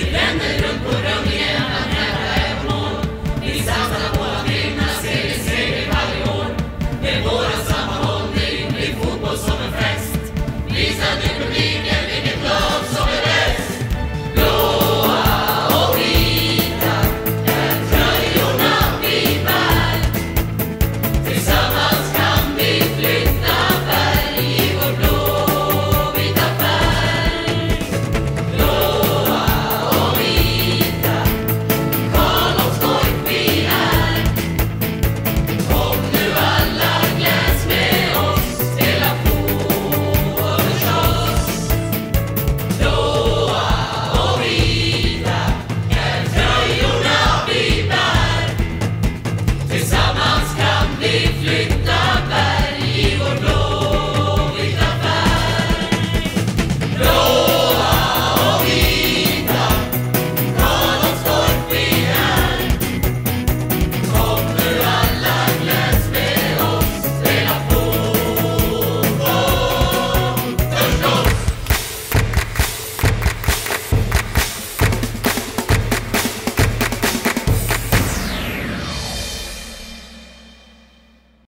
benvenuto a Roma